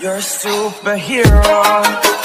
You're a superhero.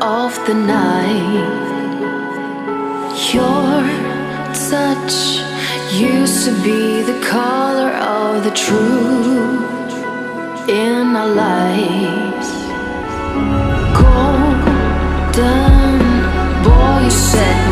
of the night. Your touch used to be the color of the truth in our lives. Golden boy, you said.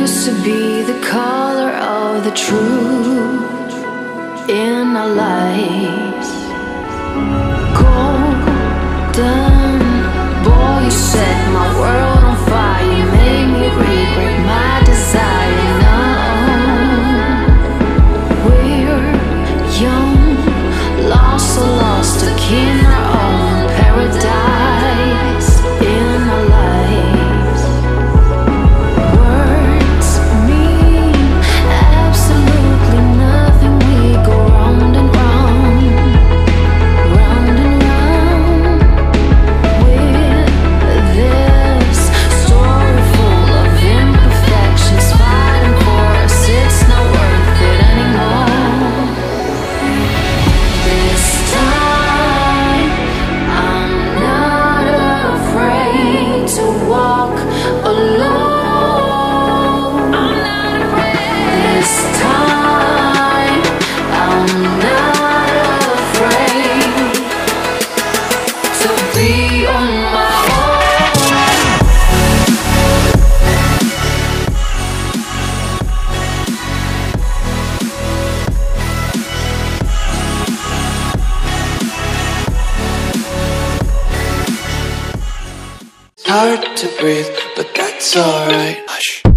used to be the color of the truth in our lives. Golden boy, you set my world. to breathe, but that's alright. Hush.